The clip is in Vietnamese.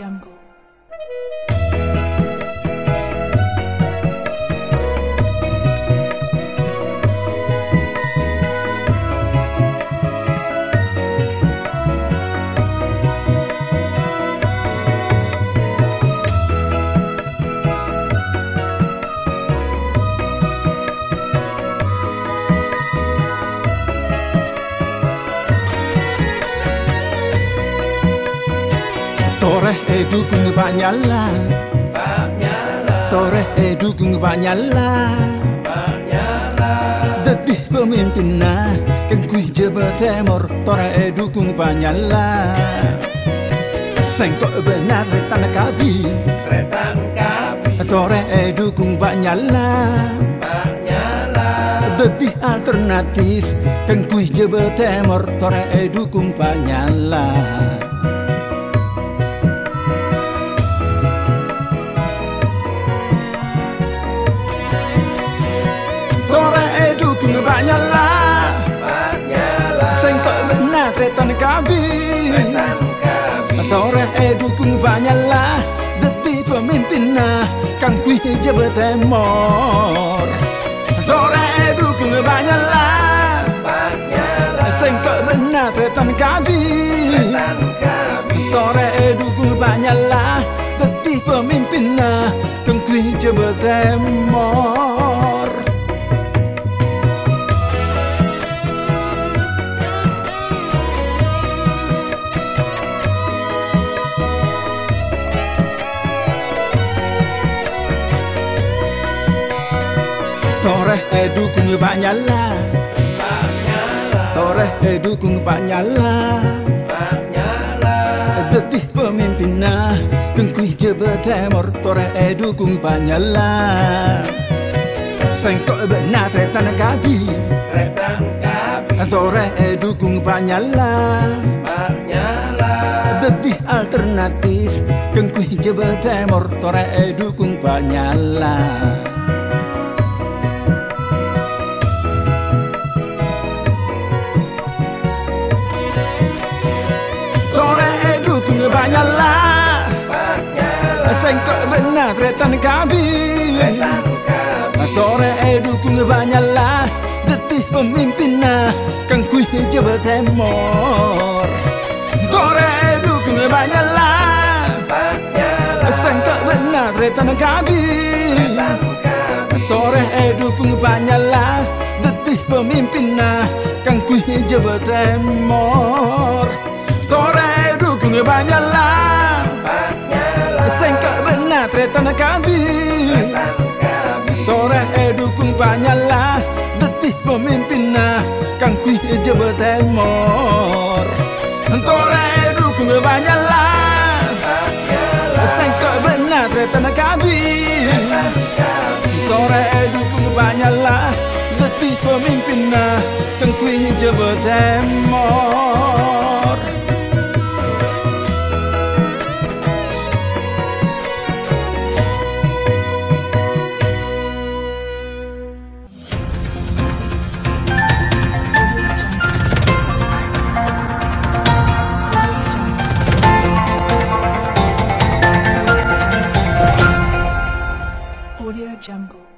jungle. Toreh edukung banyala Toreh edukung banyala Dedih pemimpin nah Kengkui jebel temor Toreh edukung banyala Sengkok benar retan kabi. Retan kabi Toreh edukung banyala Dedih alternatif Kengkui jebel temor Toreh edukung banyala dukung Pak Nyala Pak Nyala Sengkok benar tretan kabi Retan kabi Tore dukung Pak Nyala Deti pemimpin nah Kang kui jebel temor Tore dukung Pak Nyala Pak Nyala Sengkok benar tretan kabi Retan kabi Tore dukung Pak Nyala Deti pemimpin nah Kang kui jebel Toreh eh dukung Pak Nyala. Toreh eh dukung Pak Nyala. Tetih pemimpin nah Kengkui jebet temor Toreh eh dukung Pak Nyala. Sengkok benar retan kabi. Toreh eh dukung Pak Nyala. Pak alternatif Kengkui jebet temor Toreh eh dukung Pak Nyala. Nyala Sengkok benar Retan kabi Tore dukung Pak Nyala Detih pemimpinna Kang kui jebel temor Tore dukung Pak Nyala Pak Nyala benar Retan kabi Tore dukung Pak Nyala Detih pemimpinna Kang kui jebel temor Tore dukung Pak setan kami. Kabi Retan kabi Tore dukung Pak Detih pemimpin Kang kui e je temor Tore edukung panyala Sengkok benar setan kabi Retan kabi Tore dukung Pak Detih pemimpin Kang kui e je betemor Jungle.